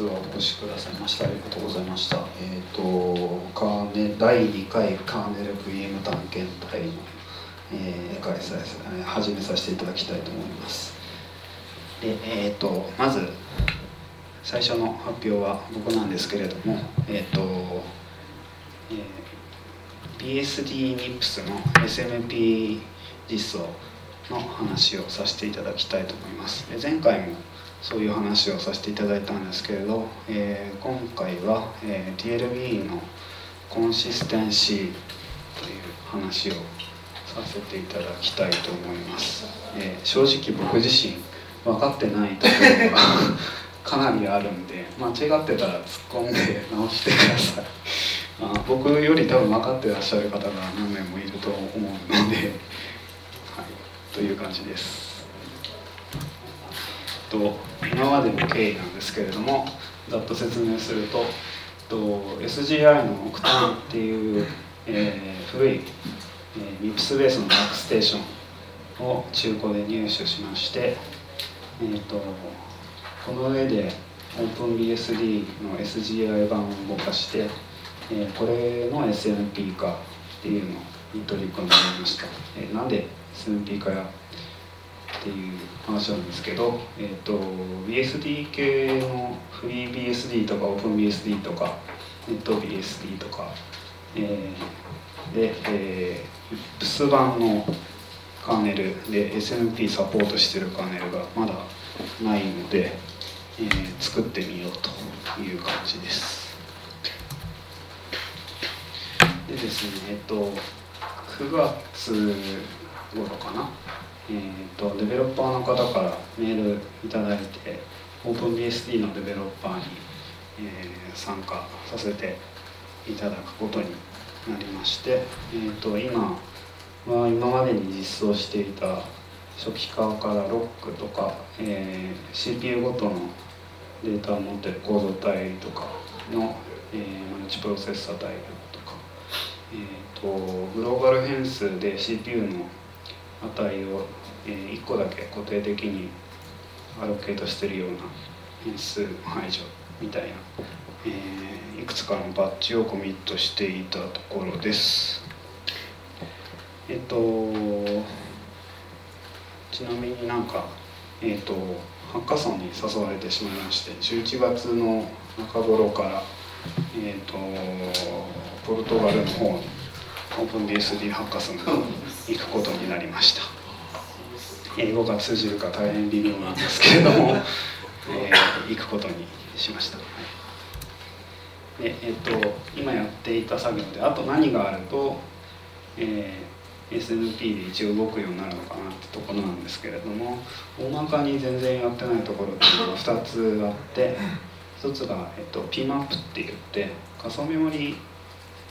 日はお越しくださいましてありがとうございました。えっ、ー、とカーネ第2回カーネル VM 探検隊の、えー、開催始めさせていただきたいと思います。でえっ、ー、とまず最初の発表は僕なんですけれども、えっ、ー、と、えー、BSD NIPS の SMP 実装の話をさせていただきたいと思います。で前回もそういう話をさせていただいたんですけれど、えー、今回は、えー、TLB のコンシステンシーという話をさせていただきたいと思います、えー、正直僕自身分かってないところが かなりあるんで間違ってたら突っ込んで直してください。あ僕より多分分かってらっしゃる方が何名もいると思うので、はい、という感じです。と今までの経緯なんですけれどもざっと説明するとと SGI のオクタンっていう、えー、古い、えー、MIPS ベースのバックステーションを中古で入手しまして、えーとこの上で OpenBSD の SGI 版を動かして、えー、これの SNP 化っていうのに取り組んでみました、えー、なんで SNP 化やっていう話なんですけど、えーと、BSD 系のフリー BSD とか OpenBSD とか NetBSD とか、えー、で、えー、PS 版のカーネルで SNP サポートしてるカーネルがまだないので、えー、作ってみようという感じです。でですねえっと9月頃かなえーと、デベロッパーの方からメールいただいて OpenBSD のデベロッパーに、えー、参加させていただくことになりまして、えーと、今は今までに実装していた初期化からロックとか、えー、CPU ごとのデータを持ってる構造体とかの、えー、マルチプロセッサタイプとか、えーと、グローバル変数で CPU の値を、えー、1個だけ固定的にアロケートしてるような変数排除みたいな、えー、いくつかのバッジをコミットしていたところです。えっとちなみになんかえっとハッカソンに誘われてしまいまして11月の中頃から、えーと、ポルトガルの方にオープン BSD ハッカソンに行くことになりました英語が通じるか大変微妙なんですけれども、えー、行くことにしました、でえーと、今やっていた作業であと何があると、えー SNP で一応動くようになるのかなってところなんですけれども大まかに全然やってないところっていうのが2つあって1つが、えっと、PMAP って言って仮想メモリ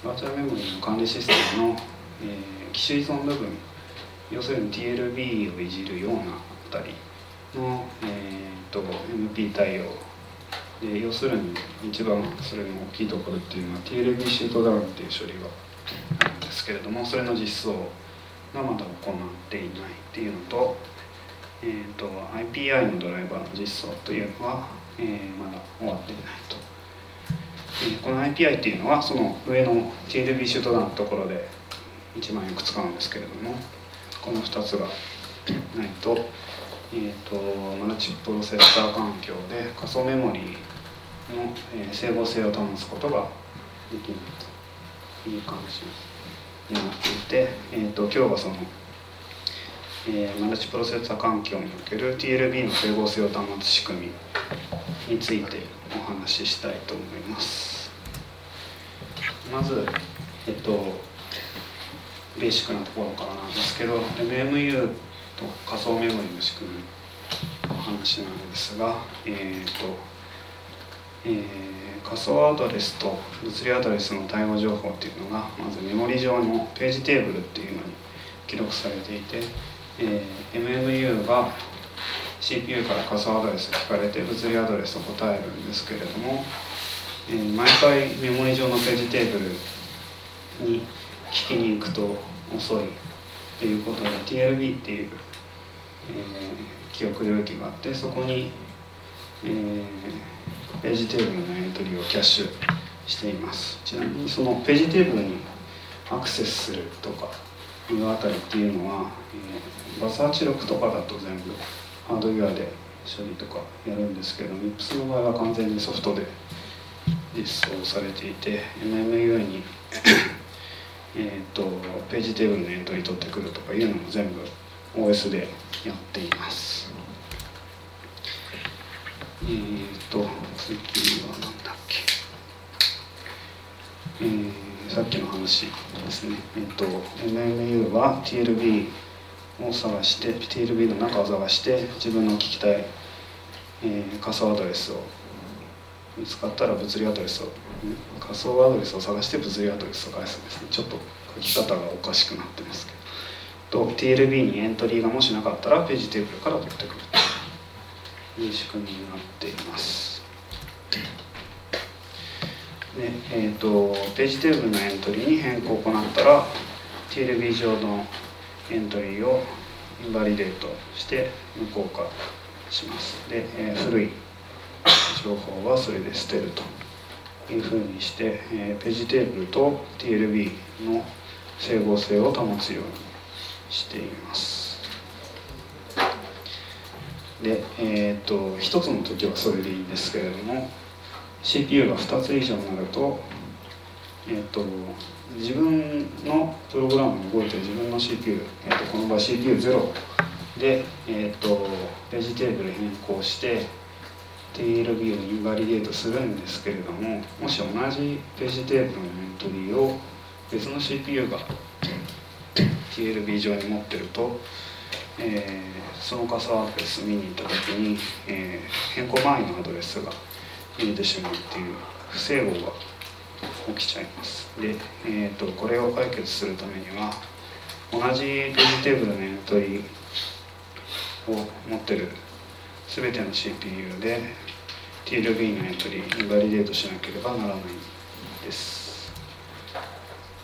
バーチャルメモリーの管理システムの、えー、機種依存部分要するに TLB をいじるようなあたりの、えーと、MP 対応で要するに一番それの大きいところっていうのは TLB シュートダウンっていう処理があるんですけれどもそれの実装がまだ行っていないっていうのと,、えーと、IPI のドライバーの実装というのは、えー、まだ終わっていないと。えー、この IPI っていうのはその上の TLB シュートダウンのところで一番よく使うんですけれどもこの2つがないと,、えーと、マルチプロセッサー環境で仮想メモリーの、えー、整合性を保つことができないという感じ。になっていて、えーと、今日はその、えー、マルチプロセッサー環境における TLB の整合性を保つ仕組みについてお話ししたいと思いますまずえっ、とベーシックなところからなんですけど MMU と仮想メモリの仕組みの話なんですがえ、ー、とえー仮想アドレスと物理アドレスの対応情報っていうのがまずメモリ上のページテーブルっていうのに記録されていて、えー、MMU が CPU から仮想アドレスを聞かれて物理アドレスを答えるんですけれども、えー、毎回メモリ上のページテーブルに聞きに行くと遅いっていうことで TLB っていう、えー、記憶領域があってそこにえー、ページテーブルのエントリーをキャッシュしています。ちなみにそのページテーブルにアクセスするとかいうあたりっていうのは、えー、バサーチ録とかだと全部ハードウェアで処理とかやるんですけど MIPS の場合は完全にソフトで実装されていて MMU にえとページテーブルのエントリー取ってくるとかいうのも全部 OS でやっています。えっ、ー、と次は何だっけ。えー、さっきの話ですね。えっ、ー、と MMU は TLB を探して TLB の中を探して自分の聞きたい、えー、仮想アドレスを見つかったら物理アドレスを仮想アドレスを探して物理アドレスを返すんですねちょっと書き方がおかしくなってますけどと TLB にエントリーがもしなかったらページテーブルから取ってくるという仕組みになっています。で、えーと、ページテーブルのエントリーに変更を行ったら TLB 上のエントリーを invalidate して無効化します。で、えー、古い情報はそれで捨てるというふうにして、えー、ページテーブルと TLB の整合性を保つようにしています。でえっ、と1つの時はそれでいいんですけれども CPU が2つ以上になるとえっ、と自分のプログラムが動いて自分の CPU、えー、とこの場合 CPU0 で、えーとページテーブル変更して TLB をインバリデートするんですけれどももし同じページテーブルのエントリーを別の CPU が TLB 上に持ってると、えー、そのカサーアドレス見に行った時に、えー、変更前のアドレスが見えてしまうっていう不整合が起きちゃいます。で、えーと、これを解決するためには同じページテーブルのエントリーを持ってる全ての CPU で TLB のエントリーにバリデートしなければならないです。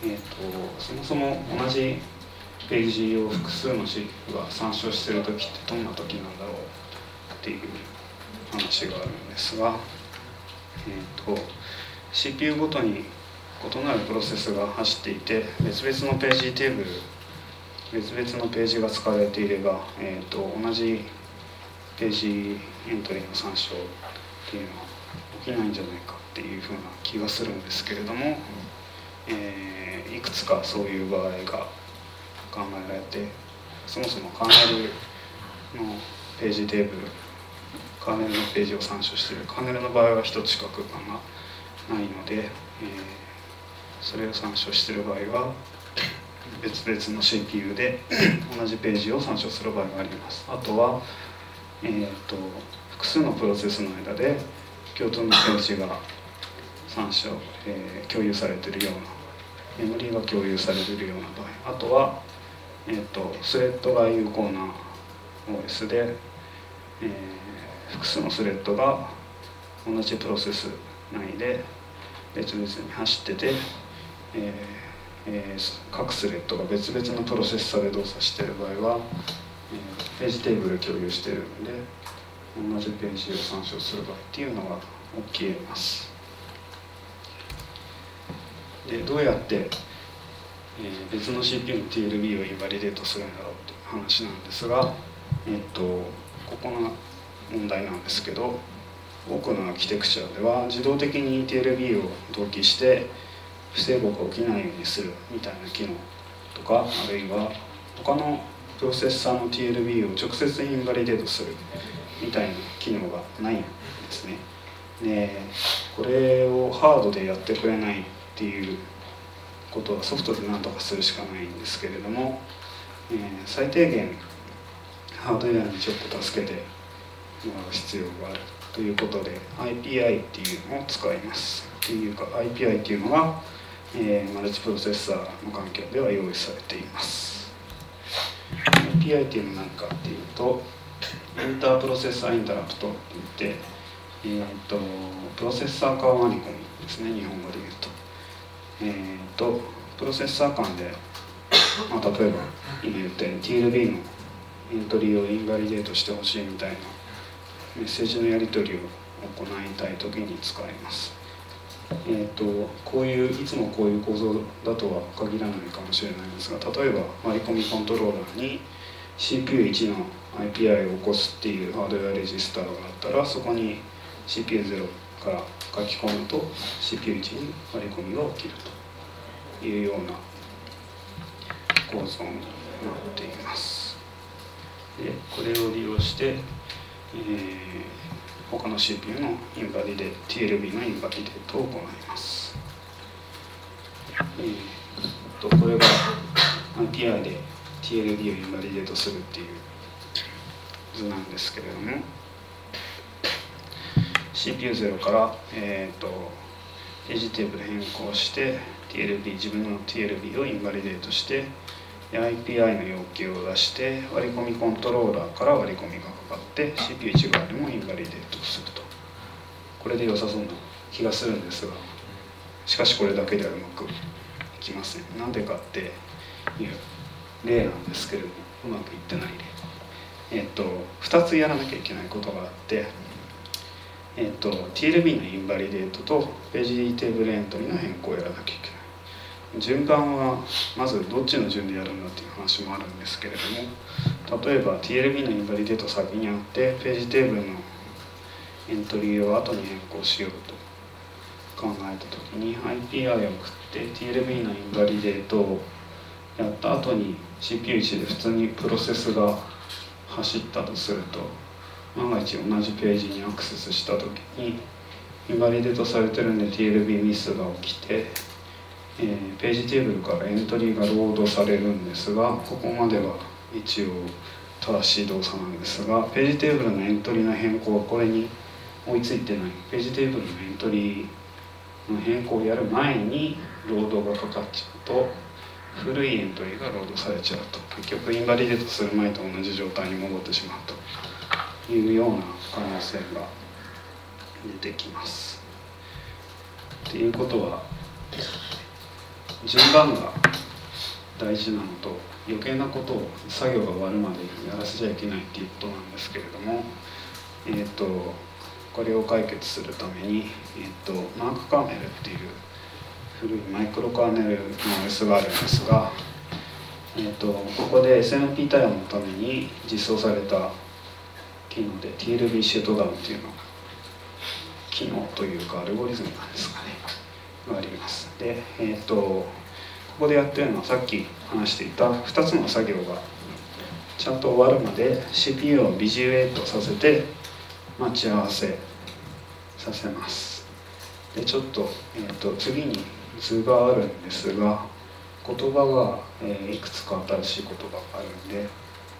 え、ー、とそもそも同じページを複数の CPU が参照してる時ってどんな時なんだろうっていう話があるんですがえ、ー、と CPU ごとに異なるプロセスが走っていて別々のページテーブル別々のページが使われていれば、えーと同じページエントリーの参照っていうのは起きないんじゃないかっていうふうな気がするんですけれども、えー、いくつかそういう場合が考えられてそもそもカーネルのページテーブルカーネルのページを参照しているカーネルの場合は1つしか空間がないので、えー、それを参照している場合は別々の CPU で同じページを参照する場合があります。あとはえーと、複数のプロセスの間で共通のページが参照、えー、共有されているようなメモリーが共有されているような場合。あとは、えーと、スレッドが有効な OS で、えー、複数のスレッドが同じプロセス内で別々に走ってて、えーえー、各スレッドが別々のプロセッサーで動作している場合はえページテーブル共有してるんで同じページを参照する場合っていうのが起きえます。でどうやって、えー、別の CPU の TLB をインバリデートするんだろうっていう話なんですがえっとここの問題なんですけど多くのアーキテクチャでは自動的に TLB を同期して不整合が起きないようにするみたいな機能とかあるいは他のプロセッサーの TLB を直接インバリデートするみたいな機能がないんですね。でこれをハードでやってくれないっていうことはソフトで何とかするしかないんですけれども、えー、最低限ハードウェアにちょっと助けてもらう必要があるということで IPI っていうのを使います。っていうか IPI っていうのが、えー、マルチプロセッサーの環境では用意されています。API っていうのは何かっていうとinter-processor interrupt って言って、えーと、プロセッサー間割り込みですね日本語で言うと,、えーと、プロセッサー間で、まあ、例えば今言ったように TLB のエントリーを invalidate してほしいみたいなメッセージのやり取りを行いたい時に使います。えーと、こういういつもこういう構造だとは限らないかもしれないんですが例えば割り込みコントローラーに CPU1 の IPI を起こすっていうハードウェアレジスターがあったらそこに CPU0 から書き込むと CPU1 に割り込みが起きるというような構造になっています。でこれを利用して、えー、他の CPU のインバリデ TLB のインバリデートを行います、えー、とこれが IPI で TLB をインバリデートするっていう図なんですけれども。CPU0 から、えーと、ページテーブル変更して TLB 自分の TLB をインバリデートして IPI の要求を出して割り込みコントローラーから割り込みがかかって CPU1 側でもインバリデートすると。これで良さそうな気がするんですがしかしこれだけではうまくいきません。なんでかっていう。例なんですけれどもうまくいってない例。えっと2つやらなきゃいけないことがあってえっと TLB のインバリデートとページテーブルエントリーの変更をやらなきゃいけない。順番はまずどっちの順でやるんだっていう話もあるんですけれども例えば TLB のインバリデート先にあってページテーブルのエントリーを後に変更しようと考えた時に IPI を送って TLB のインバリデートをやった後に CPU1 で普通にプロセスが走ったとすると万が一同じページにアクセスした時にインバリデートされてるんで TLB ミスが起きてえー、ページテーブルからエントリーがロードされるんですがここまでは一応正しい動作なんですがページテーブルのエントリーの変更はこれに追いついてない。ページテーブルのエントリーの変更をやる前にロードがかかっちゃうと古いエントリーがロードされちゃうと結局インバリデートする前と同じ状態に戻ってしまうというような可能性が出てきます。っていうことは順番が大事なのと余計なことを作業が終わるまでやらせちゃいけないっていうことなんですけれども、えーと、これを解決するために、えーと、マークカーネルっていう古いマイクロカーネルの OS があるんですが、えーと、ここで SNP 対応のために実装された機能で TLB シュートダウンっていうのが機能というかアルゴリズムなんですかねがあります。でえっ、ー、とここでやってるのはさっき話していた2つの作業がちゃんと終わるまで CPU をビジュエートさせて待ち合わせさせます。でちょっと,、えーと、次に図があるんですが言葉が、え、いくつか新しい言葉があるんで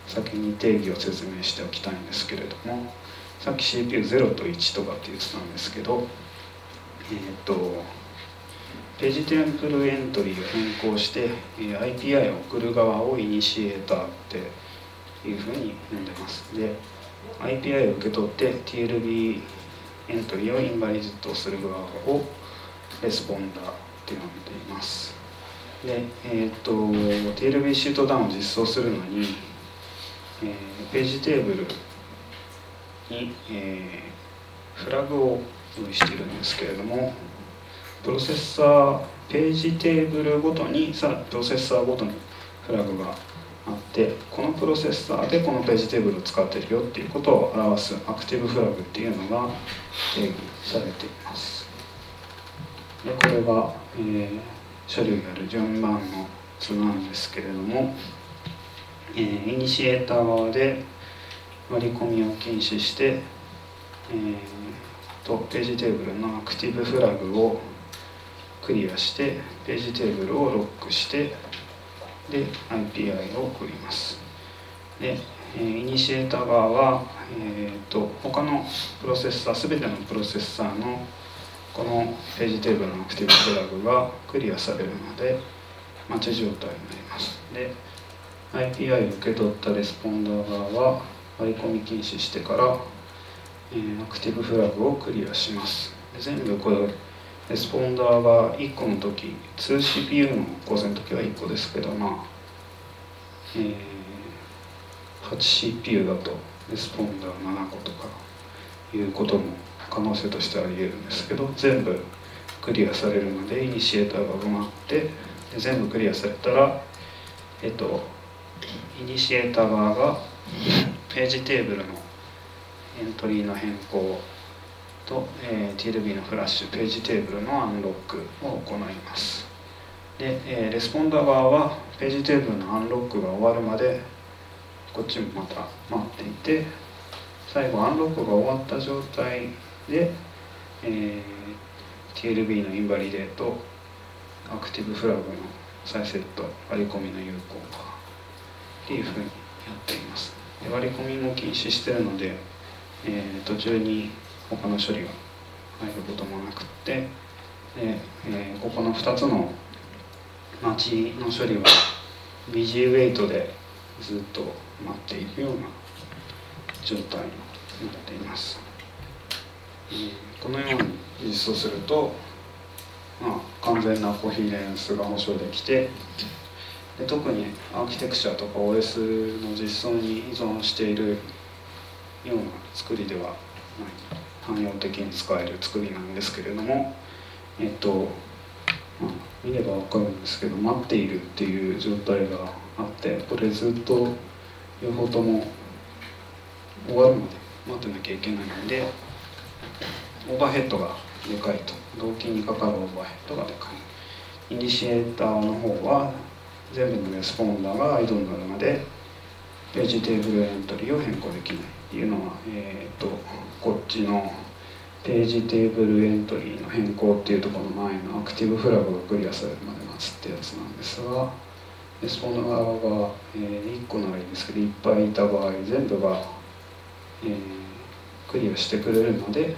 先に定義を説明しておきたいんですけれどもさっき CPU0 と1とかって言ってたんですけどえっ、とページテーブルエントリーを変更して IPI を送る側をイニシエーターっていうふうに呼んでます。で IPI を受け取って TLB エントリーをインバリデートする側をレスポンダーって呼んでいます。で、えーと、TLB シュートダウンを実装するのに、えー、ページテーブルに、えー、フラグを用意してるんですけれどもプロセッサーページテーブルごとにさらにプロセッサーごとにフラグがあってこのプロセッサーでこのページテーブルを使ってるよっていうことを表すアクティブフラグっていうのが定義されています。でこれが、えー、処理をやる順番の図なんですけれども、えー、イニシエーター側で割り込みを禁止して、えー、とページテーブルのアクティブフラグをクリアしてページテーブルをロックしてで IPI を送ります。で、えー、イニシエーター側は、えーと、他のプロセッサー全てのプロセッサーのこのページテーブルのアクティブフラグがクリアされるので待ち状態になります。で IPI を受け取ったレスポンダー側は割り込み禁止してから、えー、アクティブフラグをクリアします。で全部これレスポンダーが1個の時 2CPU の構成の時は1個ですけどまあ、えー、8CPU だとレスポンダー7個とかいうことも可能性としてあり得るんですけど全部クリアされるまでイニシエーターが待ってで全部クリアされたらえっとイニシエーター側がページテーブルのエントリーの変更と、えー、TLB のフラッシュページテーブルのアンロックを行います。で、えー、レスポンダー側はページテーブルのアンロックが終わるまでこっちもまた待っていて最後アンロックが終わった状態で、えー、TLB のインバリデートアクティブフラグの再セット割り込みの有効化っていうふうにやっています。で割り込みも禁止してるので、えー、途中に他の処理が入ることもなくってで、えー、ここの2つの待ちの処理は BG ウェイトでずっと待っているような状態になっています、このように実装すると、まあ、完全なコヒーレンスが保証できてで特にアーキテクチャとか OS の実装に依存しているような作りでは汎用的に使える作りなんですけれどもえっとまあ、見れば分かるんですけど待っているっていう状態があってこれずっと両方とも終わるまで待ってなきゃいけないのでオーバーヘッドがでかい。と同期にかかるオーバーヘッドがでかい。イニシエーターの方は全部のレスポンダーがアイドルになるまでページテーブルエントリーを変更できないっていうのは、えーと、こっちのページテーブルエントリーの変更っていうところの前のアクティブフラグがクリアされるまで待つってやつなんですがレスポンダー側が、えー、1個ならいいんですけどいっぱいいた場合全部が、えー、クリアしてくれるのを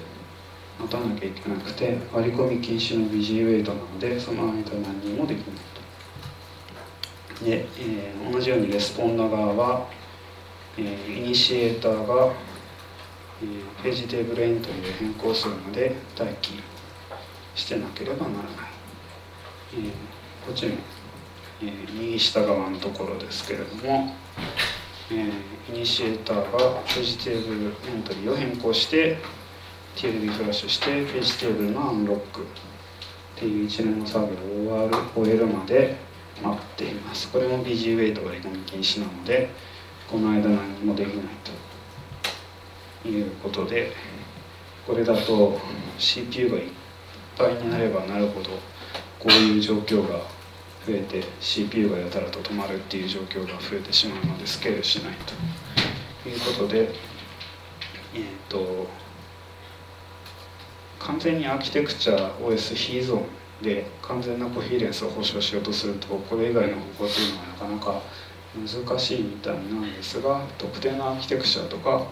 待たなきゃいけなくて割り込み禁止のビジーウェイトなのでその間何にもできないと。で、えー、同じようにレスポンダー側は、えー、イニシエーターが、えー、ページテーブルエントリーで変更するので待機してなければならない。えー、こっちも右下側のところですけれども、えー、イニシエーターがページテーブルエントリーを変更して TLB フラッシュしてページテーブルのアンロック。っていう一連の作業を終わる終えるまで待っています。これも BG ウェイト割り込み禁止なのでこの間何もできないということでこれだと CPU がいっぱいになればなるほどこういう状況が増えて CPU がやたらと止まるっていう状況が増えてしまうのでスケールしないと。いうことでえっ、ー、と完全にアーキテクチャ OS 非依存で完全なコヒーレンスを保証しようとするとこれ以外の方法というのはなかなか難しいみたいなんですが特定のアーキテクチャとか、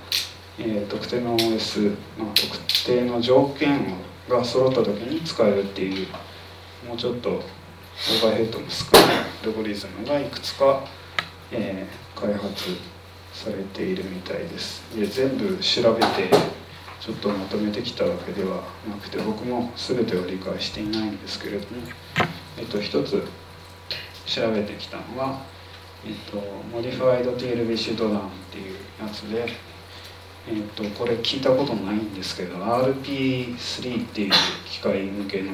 えー、特定の OS、まあ、特定の条件が揃った時に使えるっていうもうちょっとオーバーヘッドの少ないアルゴリズムがいくつか、えー、開発されているみたいです。で全部調べてちょっとまとめてきたわけではなくて僕も全てを理解していないんですけれども、えっと、一つ調べてきたのは、えっと、モディファイド TLB シュートダンっていうやつで、えっと、これ聞いたことないんですけど RP3 っていう機械向けの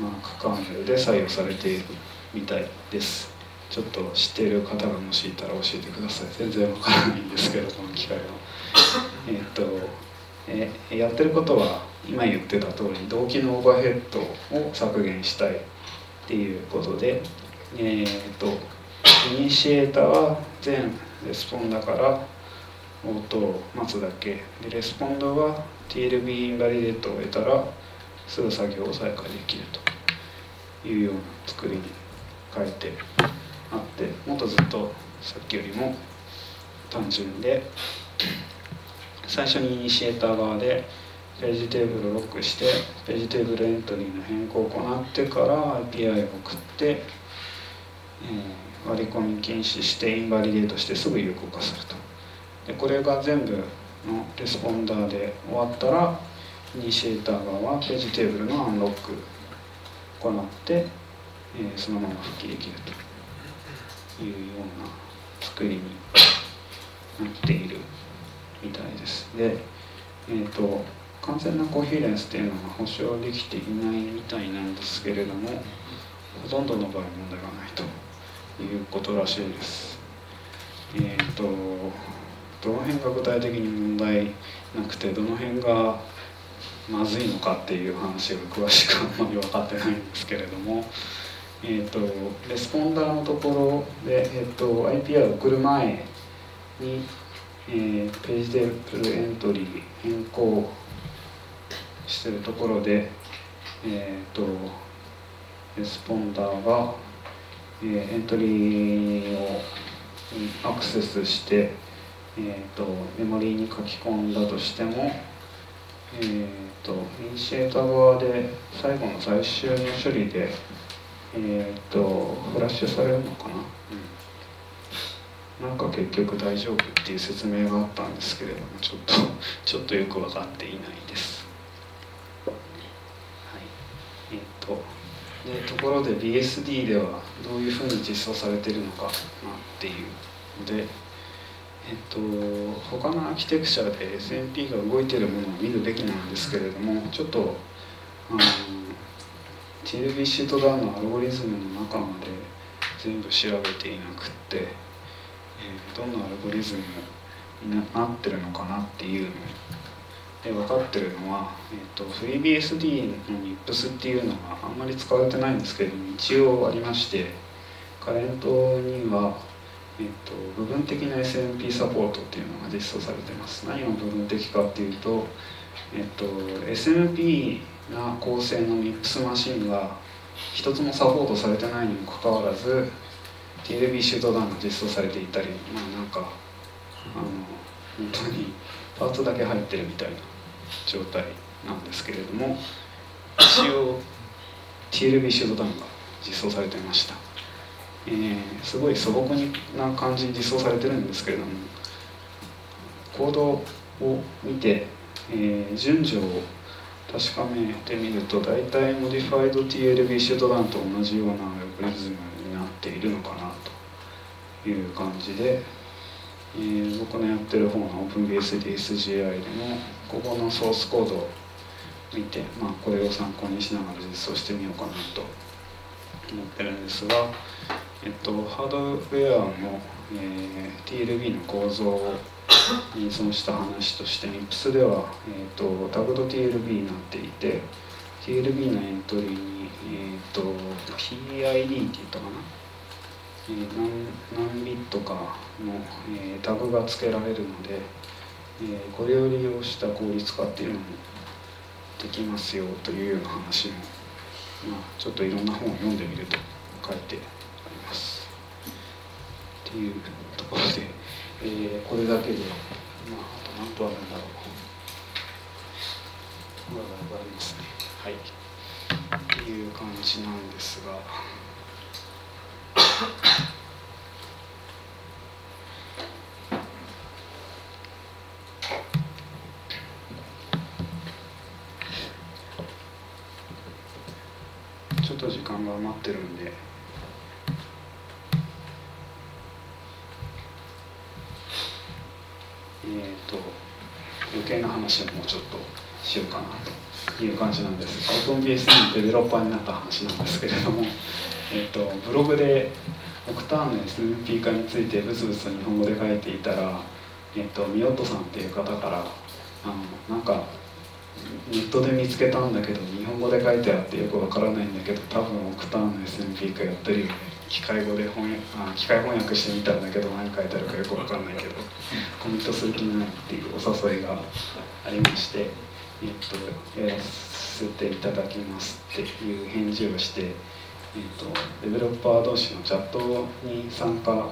まあ、カカーネルで採用されているみたいです。ちょっと知っている方がもしいたら教えてください。全然わからないんですけどこの機械は。えっとえやってることは今言ってた通り同期のオーバーヘッドを削減したいっていうことでえっ、とイニシエーターは全レスポンダから応答を待つだけでレスポンダは TLB インバリデートを終えたらすぐ作業を再開できるというような作りに変えてあってもっとずっとさっきよりも単純で最初にイニシエーター側でページテーブルをロックしてページテーブルエントリーの変更を行ってから API を送って、えー、割り込み禁止してインバリデートしてすぐ有効化すると。でこれが全部のレスポンダーで終わったらイニシエーター側はページテーブルのアンロックを行って、えー、そのまま復帰できるというような作りになっているみたいです。で、えーと、完全なコヘレンスっていうのは保証できていないみたいなんですけれどもほとんどの場合問題がないということらしいです。えっ、ー、とどの辺が具体的に問題なくてどの辺がまずいのかっていう話が詳しくあんまり分かってないんですけれども、えーと、 responder のところで、えーと、IPR を送る前に、えー、 page table entry 変更してるところで、えーと、 responder が、えー、エントリーをアクセスして、えー、とメモリーに書き込んだとしても、えー、とイニシエーター側で最後の最終の処理で、えー、とフラッシュされるのかな、うん、なんか結局大丈夫っていう説明があったんですけれどもちょっと ちょっとよく分かっていないです。はい。えっ、ー、とでところで BSD ではどういうふうに実装されてるのかなっていうのでえっと、他のアーキテクチャで SMP が動いているものを見るべきなんですけれどもちょっとあの TLB シートダウンのアルゴリズムの中まで全部調べていなくって、えー、どんなアルゴリズムになってるのかなっていうの。で分かってるのは、えーと、FreeBSD の MIPS っていうのがあんまり使われてないんですけれども一応ありましてカレントにはえっと、部分的な SMP サポートっていうのが実装されてます。何が部分的かっていうと、えっと、SMP な構成のミックスマシンが一つもサポートされてないにもかかわらず TLB シュートダウンが実装されていたりまあなんかあの本当にパーツだけ入ってるみたいな状態なんですけれども一応 TLB シュートダウンが実装されてました。えー、すごい素朴な感じに実装されてるんですけれどもコードを見て、えー、順序を確かめてみると大体モディファイド TLB シュートダウンと同じようなアルゴリズムになっているのかなという感じで、えー、僕のやってる方の OpenBSD/sgi でもここのソースコードを見て、まあ、これを参考にしながら実装してみようかなと思ってるんですがえっと、ハードウェアの、えー、TLB の構造に依存した話として MIPS では、えーと、タグド TLB になっていて TLB のエントリーに、えーと、PID って言ったかな、えー、何何ビットかの、えー、タグが付けられるので、えー、これを利用した効率化っていうのもできますよというような話も、まあ、ちょっといろんな本を読んでみると書いてっていうところで、えー、これだけで、まあ、あと何とあるんだろう。まだありますね。はい。っていう感じなんですが。ちょっと時間が余ってるんで。えーと、余計な話をもうちょっとしようかなという感じなんです。オープン BSD のデベロッパーになった話なんですけれども、えーと、ブログでオクターンの SMP 化についてブツブツ日本語で書いていたら、えーと、とミオットさんっていう方からあのなんかネットで見つけたんだけど日本語で書いてあってよくわからないんだけど多分オクターンの SMP 化やってるよね。機械語で翻訳あ機械翻訳してみたんだけど何書いてあるかよく分かんないけど コミットする気にないっていうお誘いがありまして、えっと、やらせていただきますっていう返事をして、えっと、デベロッパー同士のチャットに参加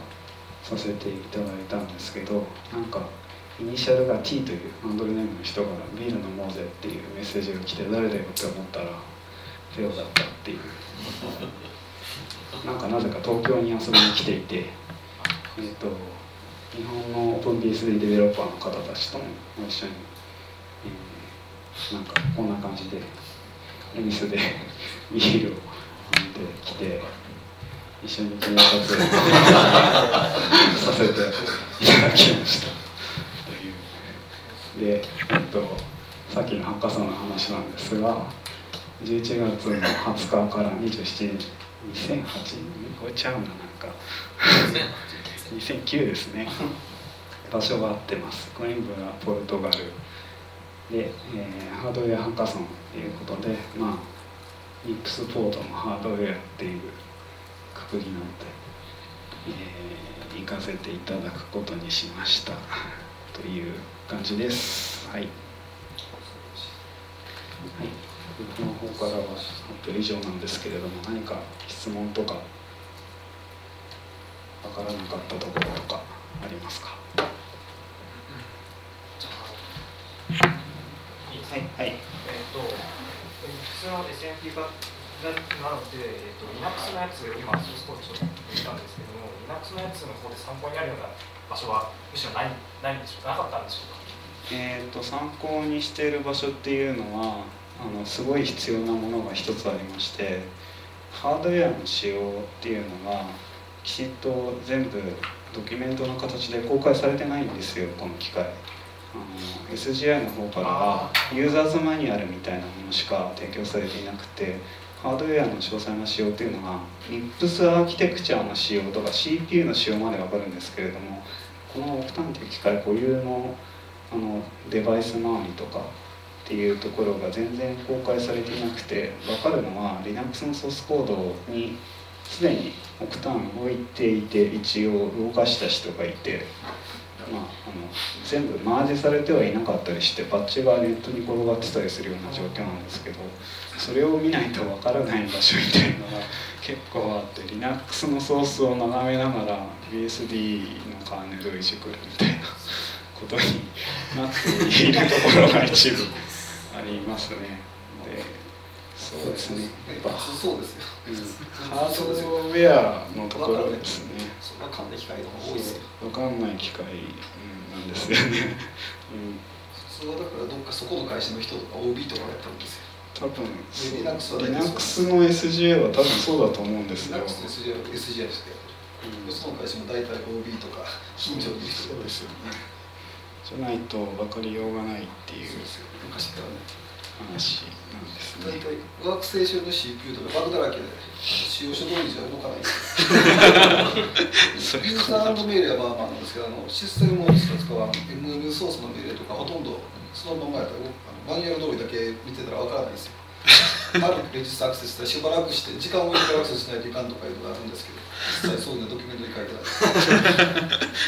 させていただいたんですけどなんかイニシャルが T というハンドルネームの人から「ビール飲もうぜ」っていうメッセージが来て誰だよって思ったらフェオだったっていう。なんかなぜか東京に遊びに来ていて、えーと、日本のオープン BSD デベロッパーの方たちとも一緒に、えー、なんかこんな感じでお店で ビールを飲んできて一緒に記念撮影させていただきました。というでえっとさっきのハッカソンの話なんですが11月の20日から27日2008年超えちゃうななんか。2009ですね。場所が合ってます。コインブラポルトガル。で、えー、ハードウェアハッカソンということでまあニップスポートのハードウェアっていうくくりなので、えー、行かせていただくことにしました。という感じです。はい、はい、僕の方からは発表以上なんですけれども何か質問とかわからなかったところとかありますか？はいはい。えっ、と普通の SMP がなので、えっと、Linux のやつ、今、ソースコードちょっと言ったんですけども、Linux のやつの方で参考になるような場所はむしろないないんでしょうか、なかったんでしょうか？えーと、参考にしている場所っていうのはあのすごい必要なものが一つありましてハードウェアの仕様っていうのがきちっと全部ドキュメントの形で公開されてないんですよこの機械。あの SGI の方からはユーザーズマニュアルみたいなものしか提供されていなくてハードウェアの詳細な仕様っていうのが MIPS アーキテクチャの仕様とか CPU の仕様まで分かるんですけれどもこのオプタンっていう機械固有のあのデバイス周りとかっていうところが全然公開されていなくて分かるのは Linux のソースコードにすでにオクターン置いていて一応動かした人がいて、まあ、あの全部マージされてはいなかったりしてパッチがネットに転がってたりするような状況なんですけどそれを見ないと分からない場所みたいなのが結構あって Linux のソースを眺めながら BSD のカーネルをいじくるみたいなことになっているところが一部。ありますね。でそうですね。やっぱそうですよ。うん、ハードウェアのところですね。わかんない機械の方が多いですよ。わかんない機械、なんですよね。うん。普通はだからどっかそこの会社の人とか OB とかやったんですよ。多分 Linux の SGA は多分そうだと思うんですよ。Linux の SGA は SGA。うん、その会社も大体 OB とか近所にいる人ですよね。じゃないと分かりようがないっていう昔からね話なんですね。大体ワークステーションの CPU とかバグだらけで使用書通りじゃ動かないユーザーの命令はまあまあなんですけどあのシステムモードしか使わん MM ソースの命令とかほとんどそのままやったらマニュアル通りだけ見てたら分からないですよ。あるレジスタアクセスしたらしばらくして時間を置いてアクセスしないといかんとかいうのがあるんですけど実際そういうのドキュメントに書いてある。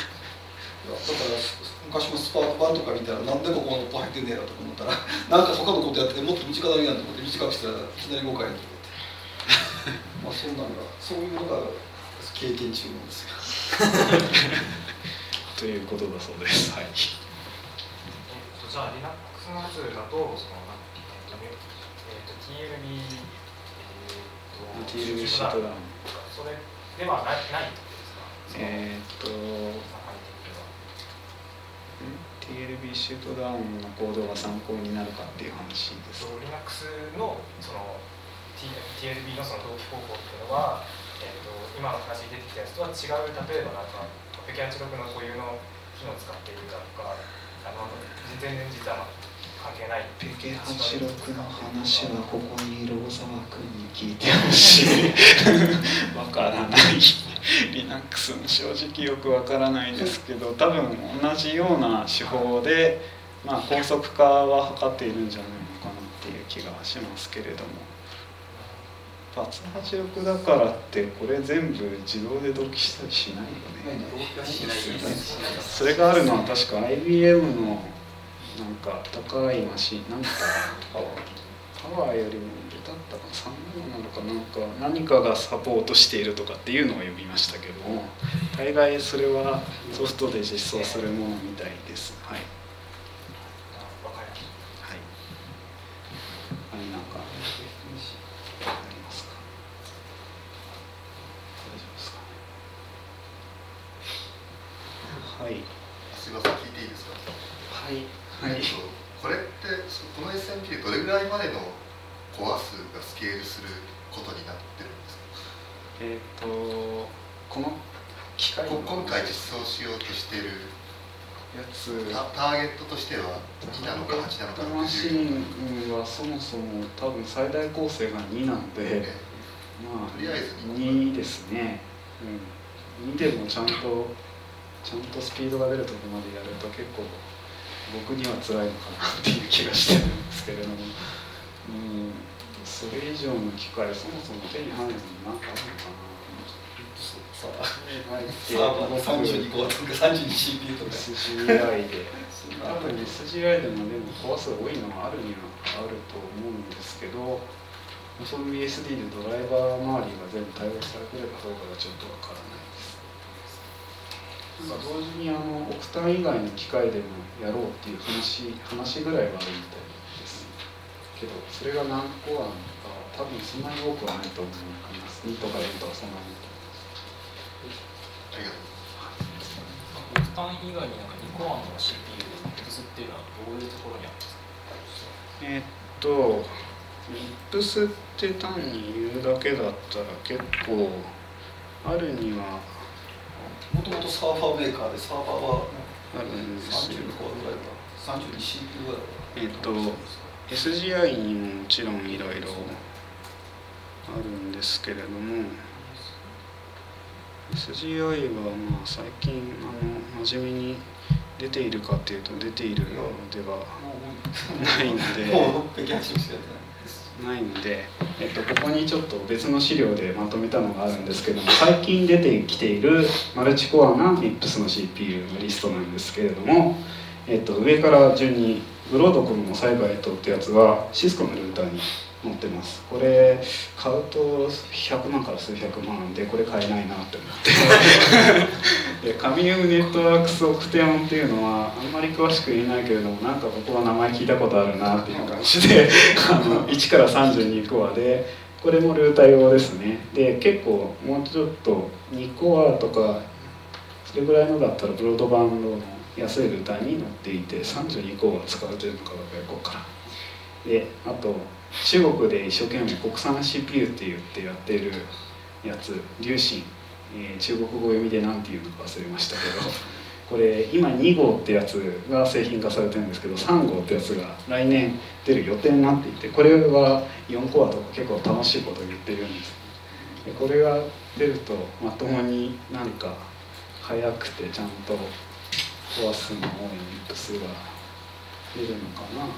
だから昔のスパート版とか見たら何でもこの子入ってんねやろとか思ったら なんか他のことやっててもっと短なりなんて思って短くしたらいきなり5回やと思って まあそんなんがそういうのが経験中なんですよ。ということだそうです。はい。じゃあ Linux のやつだとその、えーと、TLB えーと、TLB シートダウン。それではないないってことですか？えっ、と TLB シュートダウンのコードが参考になるかっていう話です。Linux のその TLB のその同期方法っていうのは、えーと、今の話に出てきたやつとは違う例えばなんかペケ86の固有の機能を使っているだとかあの全然実は関係ないペケ86の話はここにいる小沢君に聞いてほしい。わからない Linux も正直よくわからないですけど多分同じような手法で、まあ、高速化は図っているんじゃないのかなっていう気がしますけれども。バツ86だからってこれ全部自動で同期したりしないよね。それがあるのは確か IBM のなんか高いマシンなんかパワーパワーよりもったかな3なのかなんか何かがサポートしているとかっていうのを読みましたけども大概それはソフトで実装するものみたいです。はい。はい。なんかありますか大丈夫ですかはいすいません聞いていいですかはいはい、これってこの SMP どれぐらいまでのコア数がスケールすることになってるんですかえっ、とこの機械今回実装しようとしているやつタターゲットとしては2なのか8なのかマシ60ンはそもそも多分最大構成が2なんで、えまあとりあえず2ですね、うん、2でもちゃんとちゃんとスピードが出るところまでやると結構僕には辛いのかなっていう気がしてるんですけれども、うん、それ以上の機械そもそも手に入るのに何かあるのかなさあはい。サーバーの32個とか 32CPU とか。SGI で多分 SGI でもでもコア数多いのはあるにはあると思うんですけどそういう BSD でドライバー周りが全部対応されてるかどうかがちょっとわからないです。なんか同時にあのオクタン以外の機械でもやろうっていう話話ぐらいはあるみたいですけどそれが何コアなのかは多分そんなに多くはないと思います。2とか4とかそんなにありがとう。オクタン以外になんか2コアの CPU で MIPS っていうのはどういうところにあるんですかえーっと、ミップスって単に言うだけだったら結構あるにはもともとサーバーメーカーでサーバーはあるんですよ32個ぐらいか 32CPU ぐらいかえーっと SGI にももちろんいろいろあるんですけれども SGI はまあ最近あの真面目に出ているかっていうと出ているのではもないので。ないので、えっと、ここにちょっと別の資料でまとめたのがあるんですけども最近出てきているマルチコアな MIPS の CPU のリストなんですけれども、えっと、上から順にブロードコムのサイバーエットってやつはシスコのルーターに載ってます。これ買うと100万から数百万でこれ買えないなって思って。でカミウムネットワークスオクテオンっていうのはあんまり詳しく言えないけれどもなんか僕は名前聞いたことあるなっていう感じで あの1から32コアでこれもルーター用ですね。で結構もうちょっと2コアとかそれぐらいのだったらブロードバンドの安いルーターに載っていて32コア使われてるのかどうかよくわから。んであと中国で一生懸命国産 CPU って言ってやってるやつ龍神、えー中国語読みで何て言うのか忘れましたけど これ今2号ってやつが製品化されてるんですけど3号ってやつが来年出る予定になっていてこれは4コアとか結構楽しいことを言ってるんです。でこれが出るとまともになんか速くてちゃんとコア数の多いミックスが出るのかな、うん、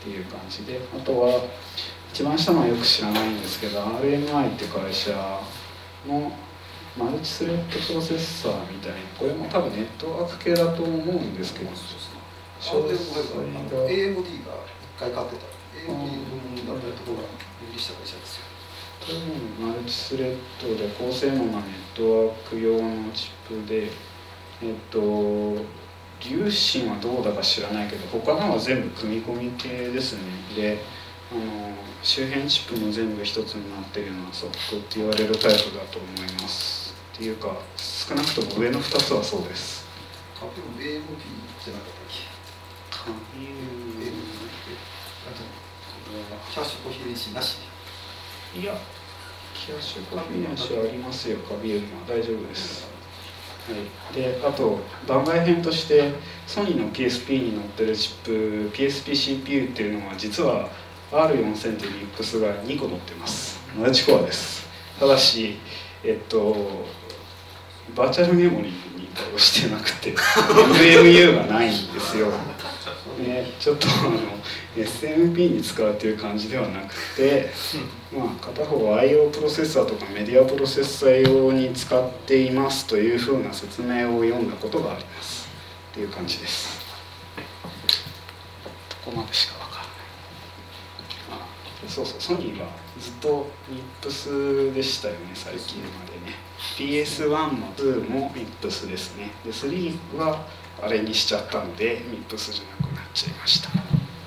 っていう感じであとは一番下のはよく知らないんですけど RMI って会社のマルチスレッドプロセッサーみたいなこれも多分ネットワーク系だと思うんですけど AMD が一回買ってた。AMD のだったところが分離した会社ですよ。多分マルチスレッドで高性能なネットワーク用のチップでえっと粒子はどうだか知らないけど他のは全部組み込み系ですね。であの周辺チップも全部一つになっているようなソックって言われるタイプだと思います。っていうか少なくとも上の2つはそうです。カプロン AMD じゃなかったっけ？カ AMD あとキャッシュコヒレンシなしいやキャッシュコンビニアシありますよ。カビウムは大丈夫です。はい、であと番外編としてソニーの PSP に載ってるチップ PSPCPU っていうのは実は R4000 っていうミックスが2個載ってます。マルチコアです。ただしえっとバーチャルメモリーに対応してなくて MMU がないんですよ、ね、ちょっとあの SMP に使うっていう感じではなくて、まあ、片方は IO プロセッサーとかメディアプロセッサー用に使っていますというふうな説明を読んだことがあります。っていう感じです。ここまでしかわからない。あそうそう。ソニーはずっとミップスでしたよね最近までね。PS1 も2もミップスですね。で3はあれにしちゃったのでミップスじゃなくなっちゃいましたは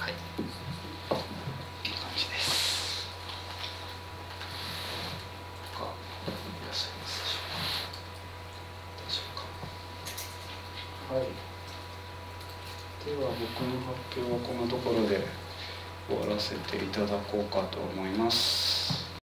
いこんな感じです他いらっしゃいますでしょうかどうしようかはいこの発表はこんなところで終わらせていただこうかと思います。